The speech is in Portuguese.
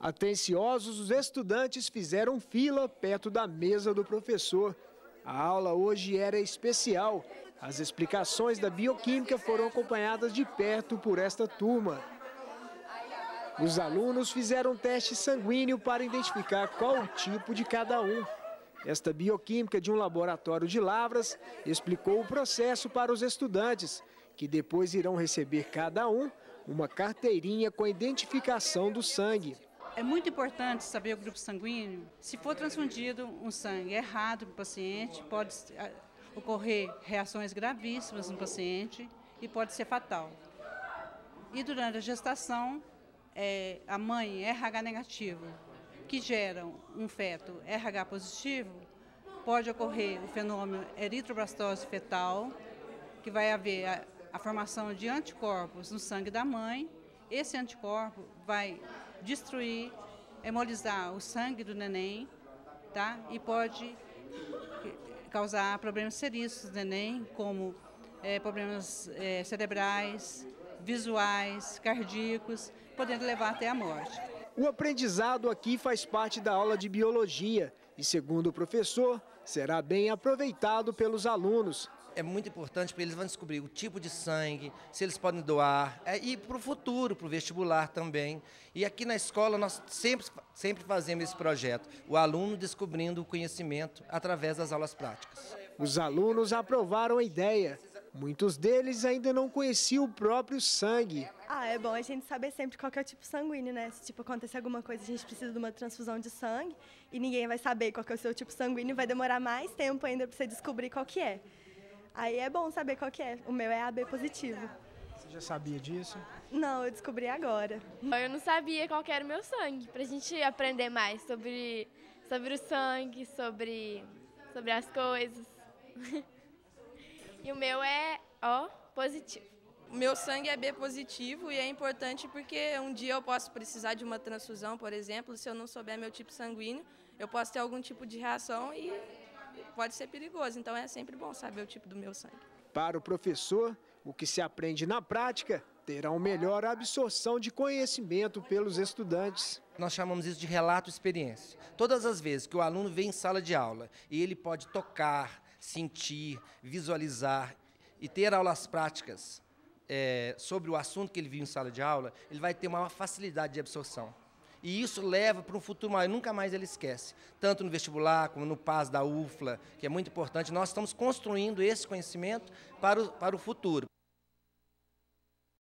Atenciosos, os estudantes fizeram fila perto da mesa do professor. A aula hoje era especial. As explicações da bioquímica foram acompanhadas de perto por esta turma. Os alunos fizeram teste sanguíneo para identificar qual o tipo de cada um. Esta bioquímica de um laboratório de Lavras explicou o processo para os estudantes, que depois irão receber cada um uma carteirinha com a identificação do sangue. É muito importante saber o grupo sanguíneo. Se for transfundido um sangue errado para o paciente, pode ocorrer reações gravíssimas no paciente e pode ser fatal. E durante a gestação, é, a mãe RH negativo, que gera um feto RH positivo, pode ocorrer o fenômeno eritroblastose fetal, que vai haver a, a formação de anticorpos no sangue da mãe. Esse anticorpo vai destruir, hemolizar o sangue do neném, tá? E pode causar problemas seríssimos no neném, como é, problemas é, cerebrais, visuais, cardíacos, podendo levar até a morte. O aprendizado aqui faz parte da aula de biologia e, segundo o professor, será bem aproveitado pelos alunos. É muito importante para eles vão descobrir o tipo de sangue, se eles podem doar, é, e para o futuro, para o vestibular também. E aqui na escola nós sempre, sempre fazemos esse projeto, o aluno descobrindo o conhecimento através das aulas práticas. Os alunos aprovaram a ideia Muitos deles ainda não conheciam o próprio sangue. Ah, é bom a gente saber sempre qual é o tipo sanguíneo, né? Se tipo acontecer alguma coisa, a gente precisa de uma transfusão de sangue e ninguém vai saber qual é o seu tipo sanguíneo, vai demorar mais tempo ainda para você descobrir qual que é. Aí é bom saber qual que é. O meu é AB positivo. Você já sabia disso? Não, eu descobri agora. Eu não sabia qual era o meu sangue, pra gente aprender mais sobre, sobre o sangue, sobre, sobre as coisas. E o meu é O positivo. O meu sangue é B positivo e é importante porque um dia eu posso precisar de uma transfusão, por exemplo, se eu não souber meu tipo sanguíneo, eu posso ter algum tipo de reação e pode ser perigoso. Então é sempre bom saber o tipo do meu sangue. Para o professor, o que se aprende na prática terá uma melhor absorção de conhecimento pelos estudantes. Nós chamamos isso de relato experiência. Todas as vezes que o aluno vem em sala de aula e ele pode tocar, sentir, visualizar e ter aulas práticas é, sobre o assunto que ele viu em sala de aula, ele vai ter uma facilidade de absorção. E isso leva para um futuro maior, nunca mais ele esquece. Tanto no vestibular, como no PAS da UFLA, que é muito importante. Nós estamos construindo esse conhecimento para o, para o futuro.